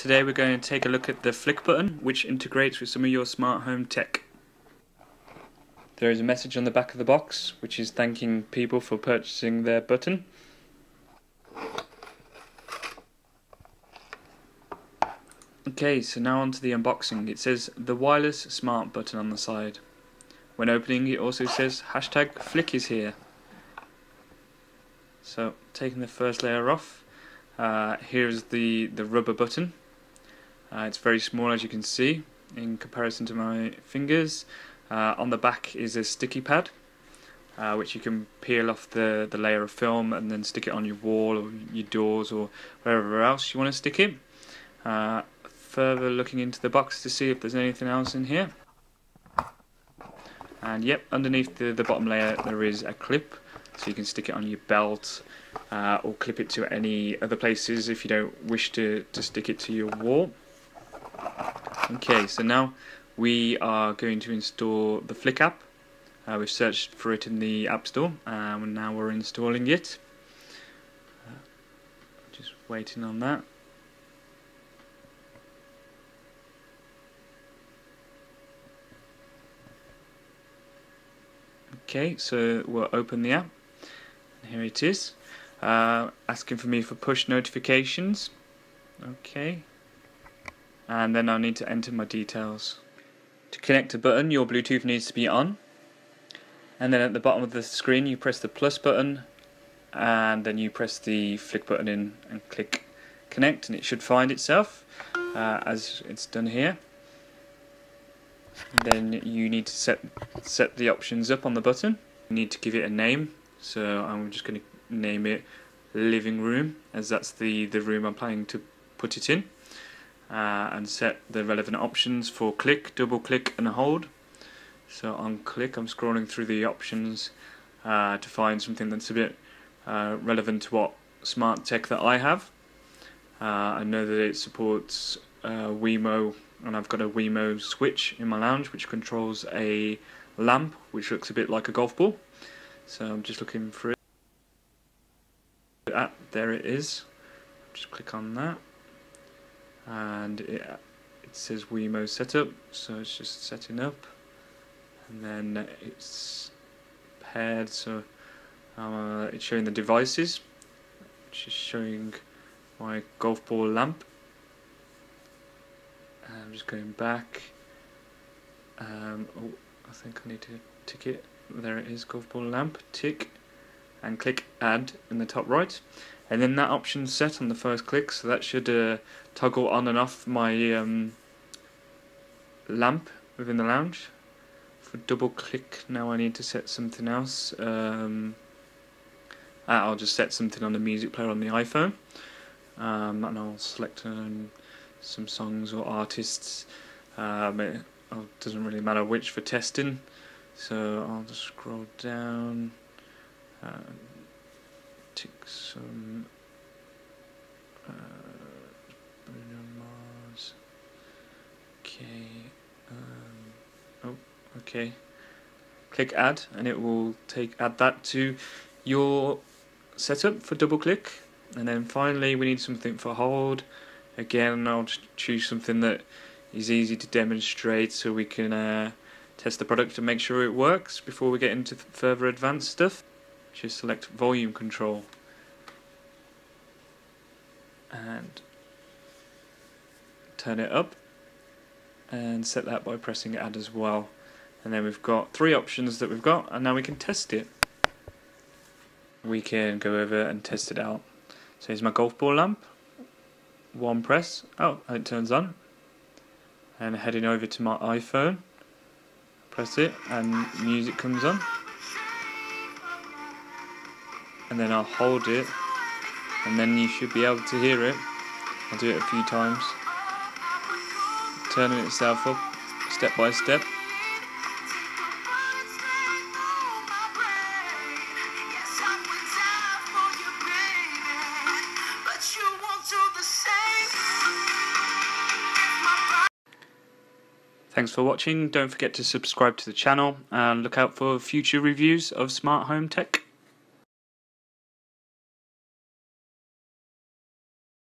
Today we're going to take a look at the flic button which integrates with some of your smart home tech. There is a message on the back of the box which is thanking people for purchasing their button. Okay, so now onto the unboxing. It says the wireless smart button on the side. When opening it also says hashtag flic is here. So taking the first layer off, uh, here's the, the rubber button uh, it's very small as you can see in comparison to my fingers. Uh, on the back is a sticky pad uh, which you can peel off the, the layer of film and then stick it on your wall or your doors or wherever else you want to stick it. Uh, further looking into the box to see if there's anything else in here. And yep, underneath the, the bottom layer there is a clip so you can stick it on your belt uh, or clip it to any other places if you don't wish to, to stick it to your wall. Okay, so now we are going to install the Flic app. Uh, we've searched for it in the App Store, and now we're installing it. Uh, just waiting on that. Okay, so we'll open the app. Here it is. Uh, asking for me for push notifications. Okay, and then I'll need to enter my details. To connect a button, your Bluetooth needs to be on. And then at the bottom of the screen, you press the plus button, and then you press the flic button in and click connect, and it should find itself uh, as it's done here. Then you need to set set the options up on the button. You need to give it a name, so I'm just going to name it living room, as that's the the room I'm planning to put it in uh, and set the relevant options for click, double click and hold. So on click I'm scrolling through the options uh, to find something that's a bit uh, relevant to what smart tech that I have. Uh, I know that it supports uh, Wemo and I've got a Wemo switch in my lounge which controls a lamp which looks a bit like a golf ball. So I'm just looking for it. Ah, there it is. Just click on that and it, it says Wemo setup so it's just setting up. And then it's paired so uh, it's showing the devices which is showing my golf ball lamp. And I'm just going back. Um, oh I think I need to tick it. There it is golf ball lamp tick and click add in the top right. And then that option's set on the first click so that should uh, toggle on and off my um, lamp within the lounge. For double click now I need to set something else um, I'll just set something on the music player on the iPhone. Um, and I'll select um, some songs or artists. Um, it doesn't really matter which for testing. So I'll just scroll down uh, tick some uh, Bruno Mars. Okay. Um, oh, okay. Click add, and it will take add that to your setup for double click. And then finally, we need something for hold. Again, I'll choose something that is easy to demonstrate so we can uh, test the product and make sure it works before we get into further advanced stuff. Just select volume control. And turn it up and set that by pressing add as well. And then we've got three options that we've got and now we can test it. We can go over and test it out. So here's my golf ball lamp. One press. Oh it turns on. And heading over to my iPhone. Press it and music comes on and then I'll hold it and then you should be able to hear it I'll do it a few times turning itself up step by step Thanks for watching. Don't forget to subscribe to the channel and look out for future reviews of smart home tech.